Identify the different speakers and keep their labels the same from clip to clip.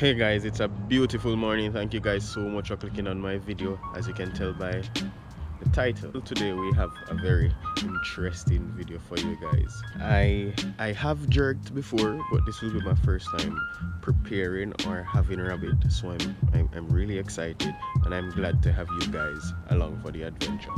Speaker 1: hey guys it's a beautiful morning. Thank you guys so much for clicking on my video. As you can tell by the title today we have a very interesting video for you guys. I i have jerked before but this will be my first time preparing or having rabbit so i'm i'm, I'm really excited and i'm glad to have you guys along for the adventure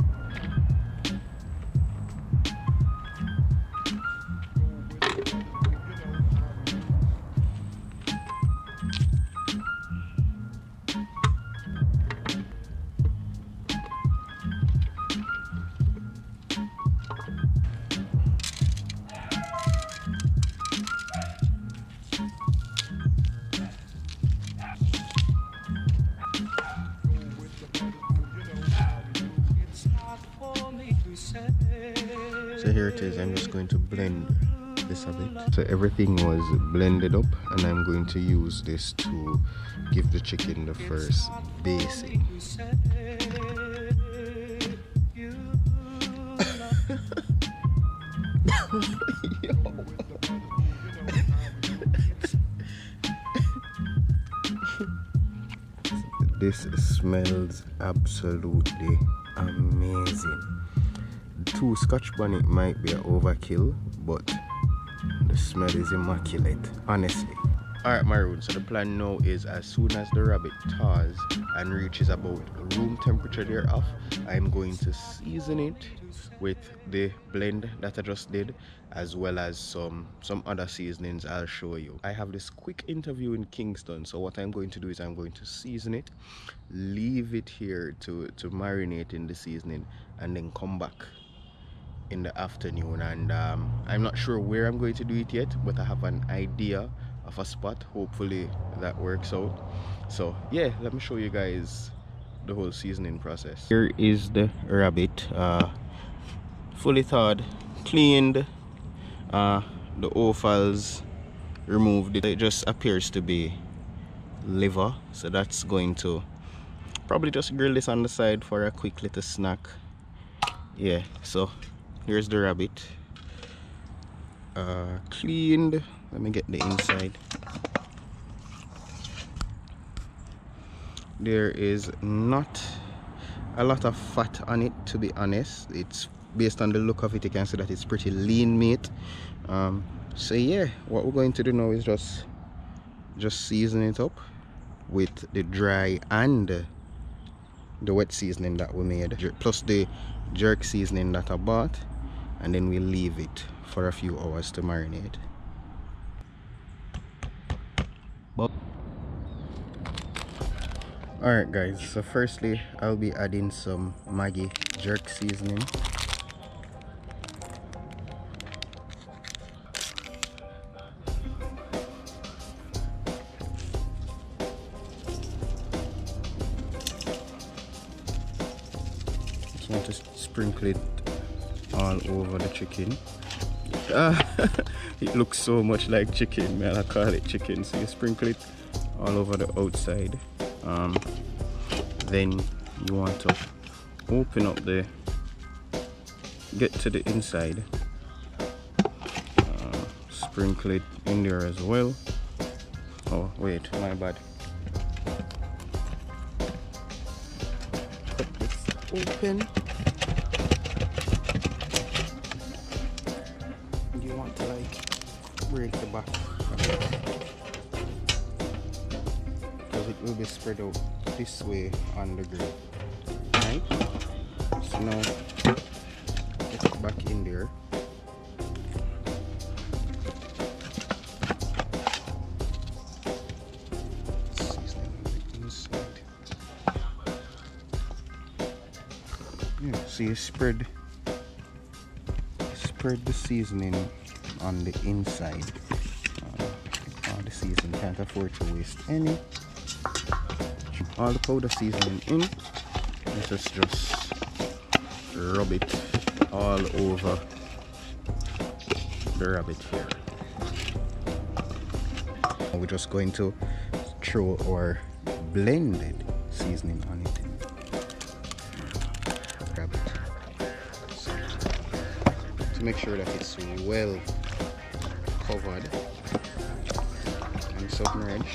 Speaker 1: so here it is i'm just going to blend this a bit. So everything was blended up and i'm going to use this to give the chicken the first basing this smells absolutely amazing scotch bonnet might be an overkill but the smell is immaculate honestly. Alright Maroon, so the plan now is as soon as the rabbit thaws and reaches about room temperature thereof, I'm going to season it with the blend that I just did as well as some some other seasonings I'll show you. I have this quick interview in Kingston so what I'm going to do is I'm going to season it, leave it here to, to marinate in the seasoning and then come back in the afternoon and um, I'm not sure where I'm going to do it yet but I have an idea of a spot. Hopefully that works out. So yeah let me show you guys the whole seasoning process. Here is the rabbit uh, fully thawed cleaned uh, the offals removed. It just appears to be liver so that's going to probably just grill this on the side for a quick little snack. Yeah so here's the rabbit. Uh, cleaned. Let me get the inside. There is not a lot of fat on it to be honest. It's based on the look of it you can see that it's pretty lean meat. Um, so yeah what we're going to do now is just just season it up with the dry and the wet seasoning that we made. Plus the jerk seasoning that I bought and then we leave it for a few hours to marinate. Alright guys so firstly I'll be adding some Maggi jerk seasoning. Just want to sprinkle it all over the chicken. Uh, it looks so much like chicken man. I call it chicken so you sprinkle it all over the outside. Um, then you want to open up the get to the inside. Uh, sprinkle it in there as well. Oh wait my bad. Open back because it will be spread out this way on the grill right? So now get it back in there. Yeah, so you spread spread the seasoning on the inside seasoning can't afford to waste any. All the powder seasoning in. Let us just rub it all over the rabbit here. We're just going to throw our blended seasoning on it. Rabbit to make sure that it's well covered and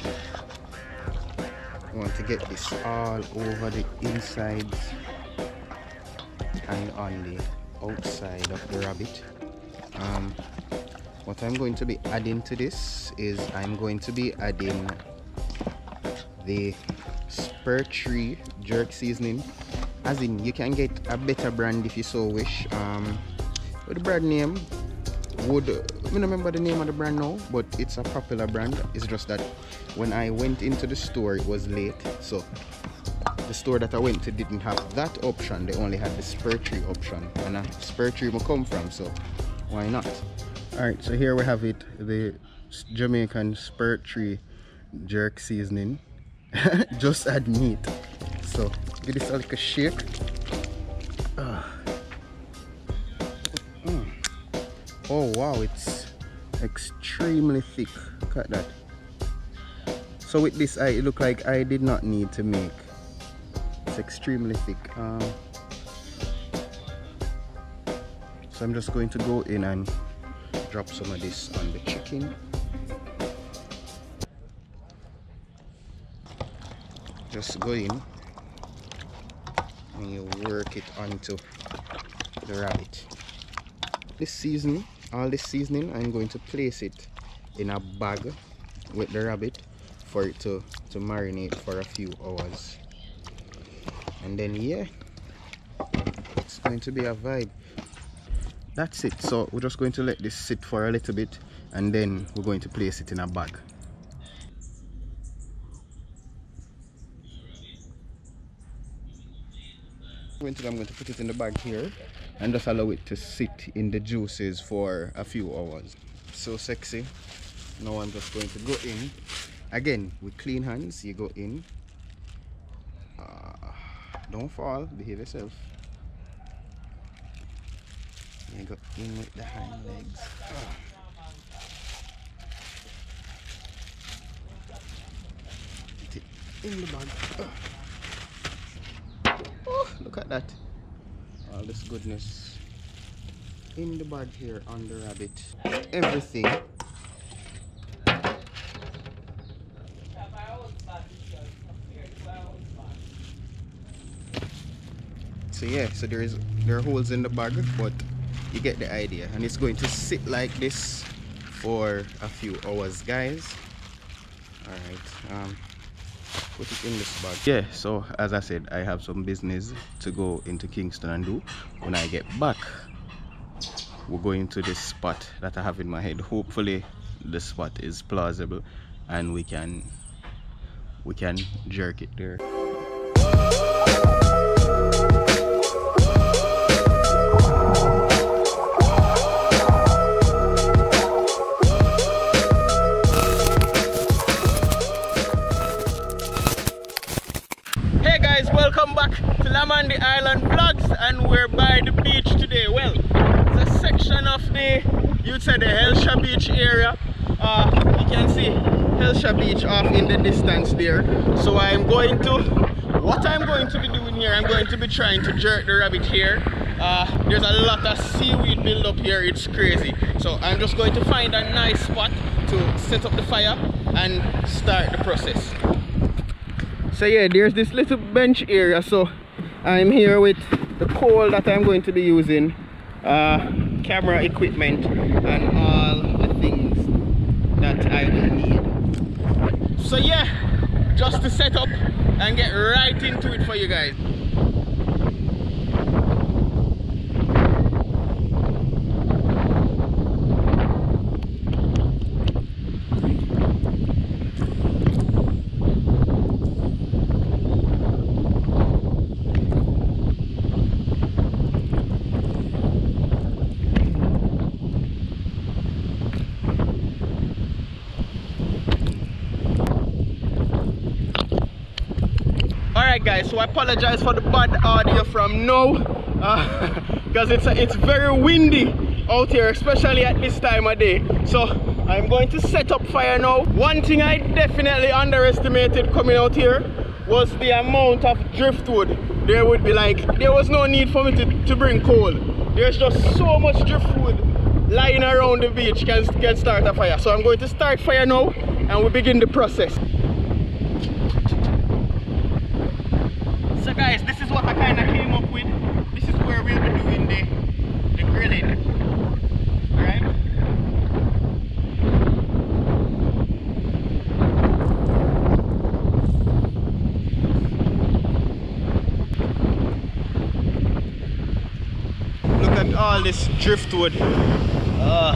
Speaker 1: to get this all over the insides and on the outside of the rabbit. Um, what I'm going to be adding to this is I'm going to be adding the spur tree jerk seasoning. As in you can get a better brand if you so wish. Um, the brand name would I don't remember the name of the brand now but it's a popular brand. It's just that when I went into the store it was late so the store that I went to didn't have that option. They only had the spur tree option and a spur tree will come from so why not? All right so here we have it the Jamaican spur tree jerk seasoning. Just add meat. So give this a little shake. Uh. Oh wow it's extremely thick. Look at that. So with this I, look like I did not need to make. It's extremely thick um, so I'm just going to go in and drop some of this on the chicken. Just go in and you work it onto the rabbit. This seasoning all this seasoning I'm going to place it in a bag with the rabbit for it to to marinate for a few hours. And then yeah it's going to be a vibe. That's it. So we're just going to let this sit for a little bit and then we're going to place it in a bag. I'm going to put it in the bag here and just allow it to sit in the juices for a few hours. So sexy. Now I'm just going to go in. Again with clean hands you go in. Uh, don't fall. Behave yourself. You go in with the hind legs. in the bag. Oh, look at that. All this goodness in the bag here on the rabbit. Everything. So yeah, so there is there are holes in the bag, but you get the idea and it's going to sit like this for a few hours guys all right um, put it in this bag yeah so as i said i have some business to go into kingston and do. When i get back we're going to this spot that i have in my head. Hopefully the spot is plausible and we can we can jerk it there Lamandi Island vlogs and we're by the beach today. Well, it's a section of the, you'd say the Hellshire Beach area. Uh, you can see Hellshire Beach off in the distance there. So I'm going to, what I'm going to be doing here, I'm going to be trying to jerk the rabbit here. Uh, there's a lot of seaweed build up here, it's crazy. So I'm just going to find a nice spot to set up the fire and start the process. So yeah, there's this little bench area. So I'm here with the pole that I'm going to be using uh, camera equipment and all the things that I will need. So yeah just to set up and get right into it for you guys guys so i apologize for the bad audio from now because uh, it's it's very windy out here especially at this time of day. So i'm going to set up fire now. One thing i definitely underestimated coming out here was the amount of driftwood. There would be like there was no need for me to, to bring coal. There's just so much driftwood lying around the beach can, can start a fire. So i'm going to start fire now and we begin the process So guys, this is what I kind of came up with. This is where we'll the, grilling. Look at all this driftwood. Uh,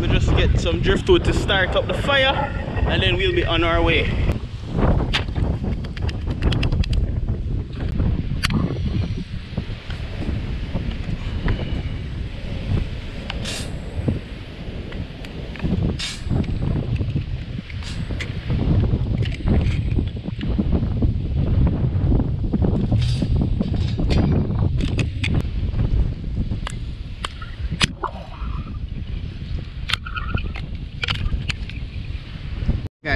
Speaker 1: we just get some driftwood to start up the fire and then we'll be on our way.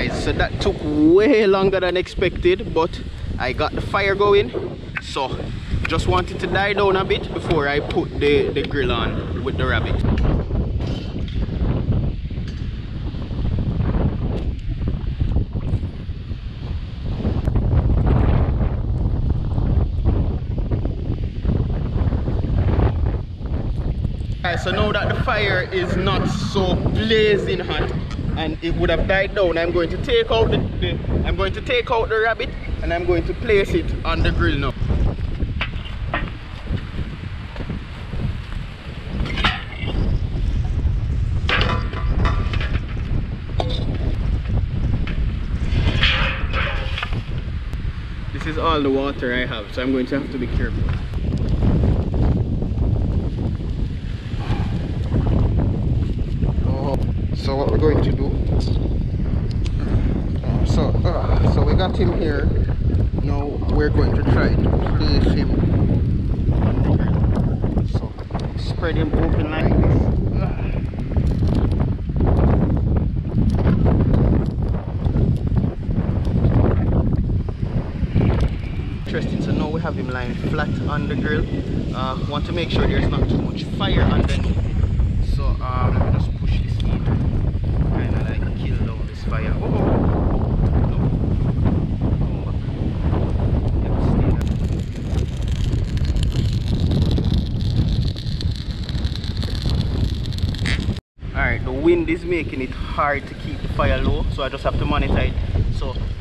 Speaker 1: guys so that took way longer than expected but I got the fire going. So just wanted to die down a bit before I put the, the grill on with the rabbit. Alright, so now that the fire is not so blazing hot and it would have died down, I'm going to take out the, the I'm going to take out the rabbit and I'm going to place it on the grill now. This is all the water I have, so I'm going to have to be careful.
Speaker 2: Oh, so what we're going to do? uh, So, uh, so we got him here. Now we're going to try to place him on the grill. So
Speaker 1: Spread him open like this. Interesting, lying flat on the grill. Uh, want to make sure there's not too much fire underneath. So um, let me just push this in. Kind of like kill down this fire. Oh, oh, oh. Yep, stay there. Alright, the wind is making it hard to keep the fire low, so I just have to monitor it.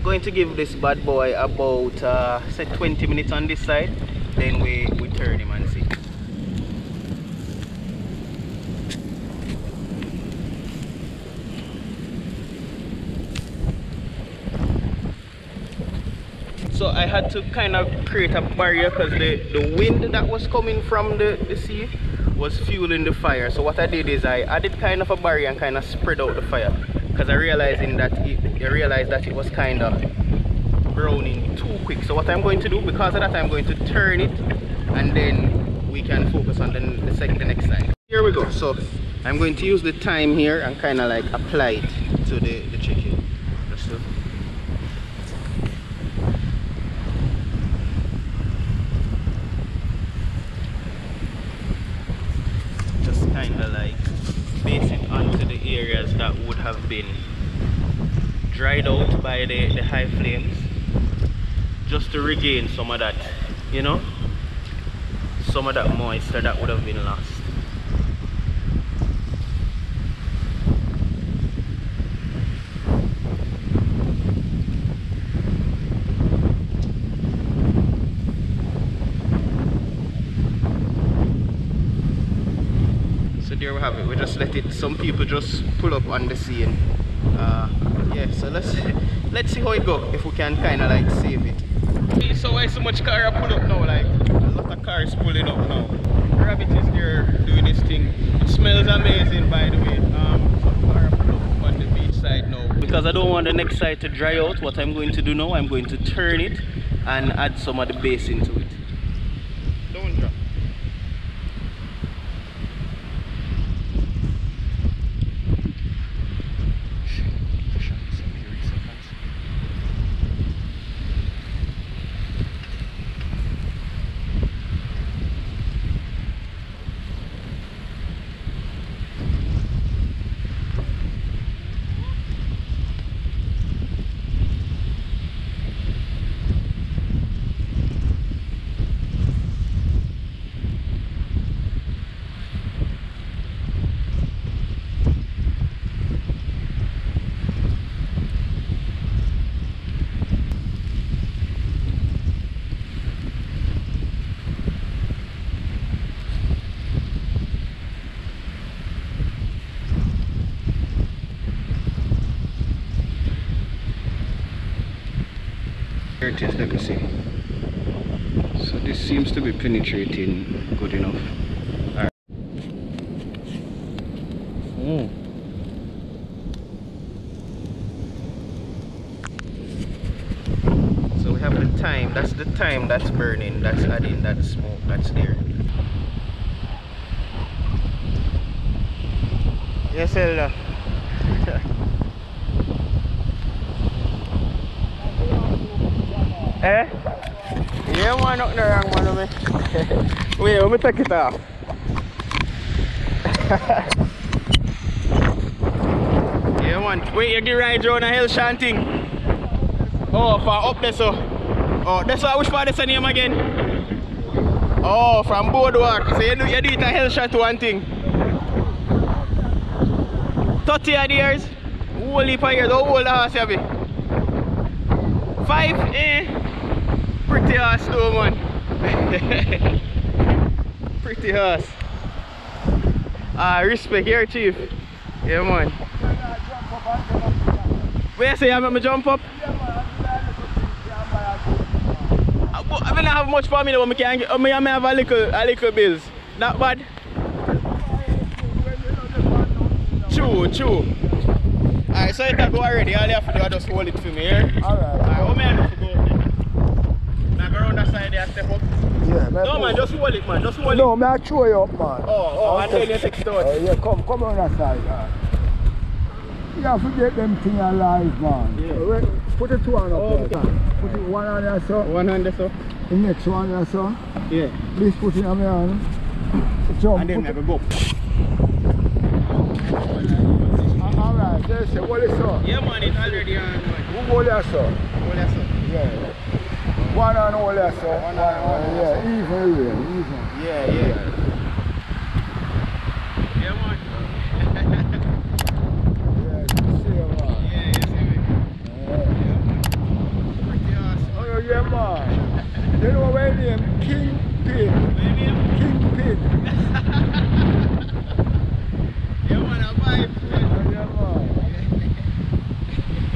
Speaker 1: Going to give this bad boy about, uh, say 20 minutes on this side, then we, we turn him and see. So I had to kind of create a barrier because the, the wind that was coming from the, the sea was fueling the fire. So what I did is I added kind of a barrier and kind of spread out the fire because I realizing that it, I realized that it was kind of browning too quick. So what I'm going to do because of that I'm going to turn it and then we can focus on the, the, sec, the next side. Here we go. So I'm going to use the time here and kind of like apply it to the, the chicken. Just to, just kind of like base it onto the areas that would have been dried out by the, the high flames just to regain some of that you know? Some of that moisture that would have been lost. So there we have it. We just let it some people just pull up on the scene uh, yeah so let's let's see how it go if we can kind of like save it. So why so much car pull up now like a lot of cars pulling up now. Rabbit is there doing his thing. It smells amazing by the way. Um some car pull up on the beach side now. Because i don't want the next side to dry out what i'm going to do now i'm going to turn it and add some of the base into it it is, let me see. So this seems to be penetrating good enough. Alright. Mm. So we have the time that's the time that's burning, that's adding that smoke that's there. Yes, Elda. eh? Yeah, man, nothing wrong, man. Me. It off. yeah, man. Wait, you get right around a hill shanting. Oh, from up there, so. Oh, that's why which part is the name again? Oh, from Boardwalk. So you do, you do it a hill shot one thing. 30 odd years. Whole heap of years. How old the horse you be? Five? Eh. Pretty horse though, man. Horse. Ah, respect here, chief. Yeah, man. Where say I make me jump up? I don't have much for me though, I can I may have a little, a little bills. Not bad. True, true. Alright, so it go already. All you have to do is just hold it for me here.
Speaker 3: Alright.
Speaker 1: Alright, what may I do to go up there? Now go around that side there, step up.
Speaker 3: Yeah, man.
Speaker 1: No man, just hold it man, just hold
Speaker 3: No,
Speaker 1: it.
Speaker 3: man, I throw you up, man.
Speaker 1: Oh, oh, and then you take it out.
Speaker 3: Uh, yeah, come, come on that side. Uh. You have to get them thing alive, man.
Speaker 1: Yeah.
Speaker 3: Wait, put the two on up
Speaker 1: Oh,
Speaker 3: there. Put it one on there, so.
Speaker 1: One hand there, so.
Speaker 3: The next one there, so.
Speaker 1: Yeah.
Speaker 3: Please put it on my hand. Jump.
Speaker 1: And then I go go.
Speaker 3: Alright, there's it. What is up?
Speaker 1: Yeah man, it's already on man.
Speaker 3: Who hold that, sir?
Speaker 1: Hold that so.
Speaker 3: Yeah. One on all that, sir.
Speaker 1: One on all
Speaker 3: Yeah, even, really, even.
Speaker 1: Yeah, yeah. Yeah man.
Speaker 3: Yeah, you see, me. Oh, yeah, man. Pretty awesome.
Speaker 1: Oh, yeah, you see me.
Speaker 3: Yeah.
Speaker 1: Pretty awesome.
Speaker 3: Oh, yeah, man. You know what name? Kingpin.
Speaker 1: What your name?
Speaker 3: Kingpin.
Speaker 1: Yeah man, a vibe.
Speaker 3: Oh, yeah, man.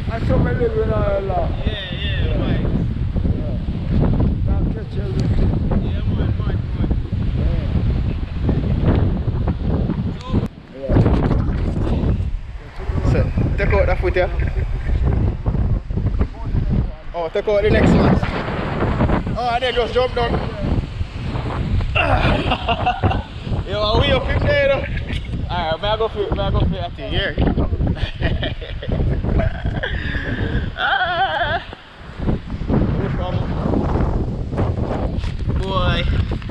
Speaker 3: I saw me live in Ireland.
Speaker 1: Yeah, yeah, vibe.
Speaker 3: Yeah. Now catch everything.
Speaker 1: Yeah man, man, man.
Speaker 3: Yeah.
Speaker 1: So, take out that foot here. Oh, take out the next one. Oh, and then just jump down. Yo, are we up in there? Alright, may I go for may I go for that thing here? ah. Boy,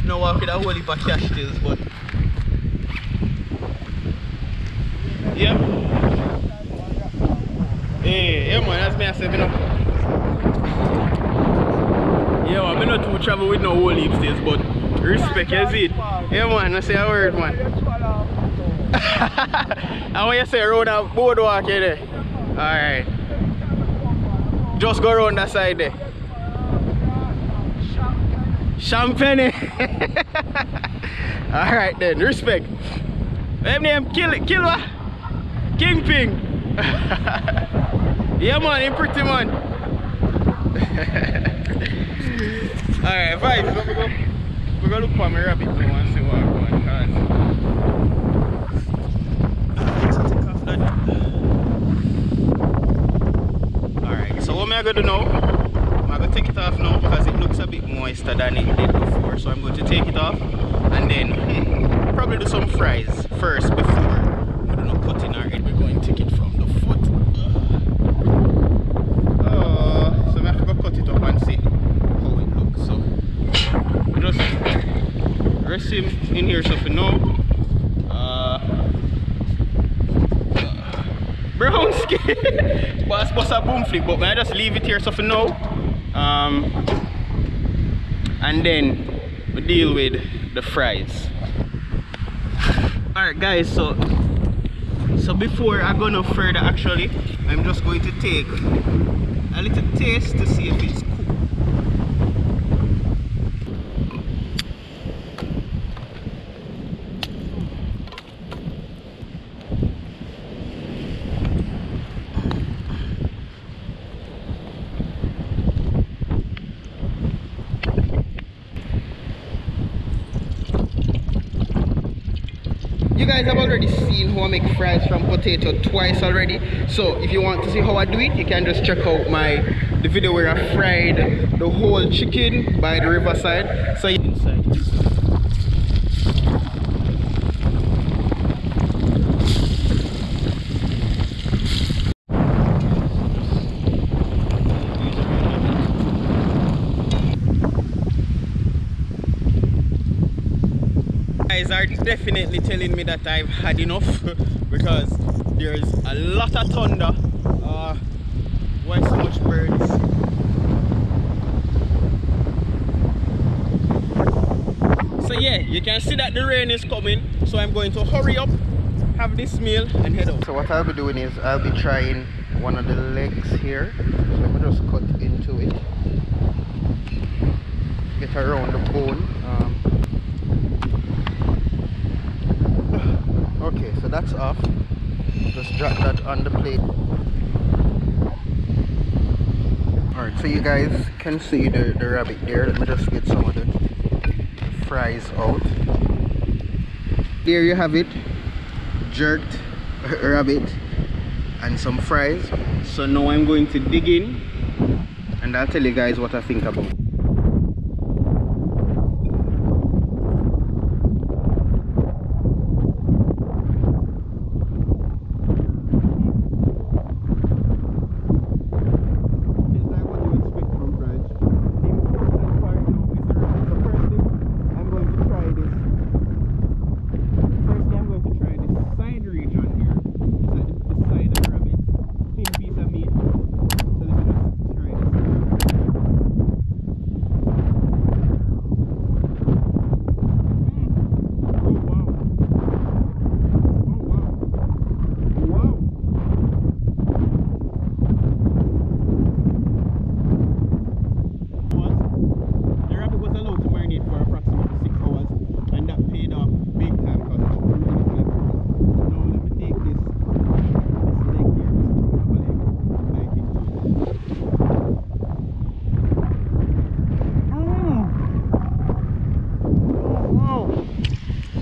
Speaker 1: no with a whole heap of cash deals, but Yep. Hey, yeah man, that's me I said, you know. Not too travel with no whole heap states, but respect, see it. Yeah man, I say a word man. and when you say road and boardwalk you there. Alright. Just go around that side there. Champagne. Alright then, respect. What name? Kill kill what? Kingpin. yeah man, him pretty man. Alright, vibes. We're gonna, we're gonna look for my rabbit and see what that. Alright, so what am I gonna do now? I'm gonna take it off now because it looks a bit moister than it did before. So I'm going to take it off and then hmm, probably do some fries first before we do not cut in our head. We're going to take it from the foot. Uh, so we have to go cut it up and see how it looks. So we just rest him in here so for now. Uh, boss a boom but I just leave it here so for now. Um, and then we deal with the fries. Alright guys, so so before I go no further actually, I'm just going to take a little taste to see if it's cooked. guys have already seen how I make fries from potato twice already. So if you want to see how I do it, you can just check out my the video where I fried the whole chicken by the riverside. So inside. guys are definitely telling me that I've had enough because there's a lot of thunder. Uh, why so much birds? So yeah, you can see that the rain is coming. So I'm going to hurry up, have this meal and head out. So what I'll be doing is I'll be trying one of the legs here. So me just cut into it. Get around the bone. Um, okay so that's off. Just drop that on the plate. All right so you guys can see the, the rabbit there. Let me just get some of the fries out. There you have it. Jerked rabbit and some fries. So now i'm going to dig in and i'll tell you guys what i think about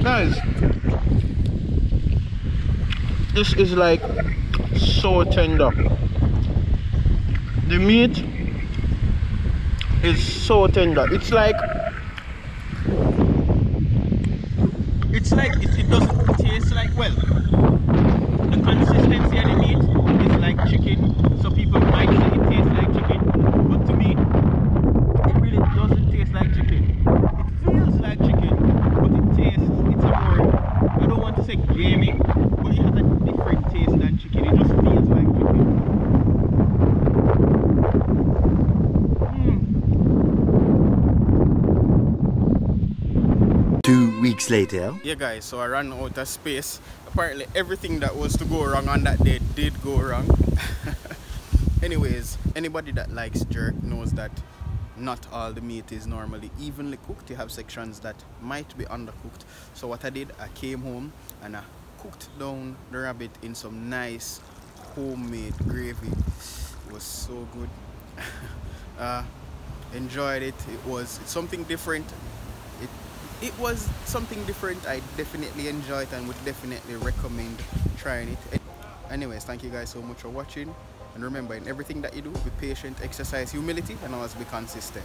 Speaker 1: guys this is like so tender. The meat is so tender. It's like it's like it, it doesn't taste like well. The consistency of the meat is like chicken. So people might say it tastes like chicken but to me it really doesn't taste like chicken it feels like chicken but it tastes it's a more I don't want to say gamey but it has a different taste than chicken. It just feels like chicken. Hmm.
Speaker 4: Two weeks later.
Speaker 1: yeah guys so i ran out of space. Apparently everything that was to go wrong on that day did go wrong. Anyways anybody that likes jerk knows that not all the meat is normally evenly cooked. You have sections that might be undercooked. So what i did i came home and i cooked down the rabbit in some nice homemade gravy. It was so good. Uh, enjoyed it. It was something different. It it was something different. I definitely enjoyed and would definitely recommend trying it. Anyways thank you guys so much for watching and remember in everything that you do be patient exercise humility and always be consistent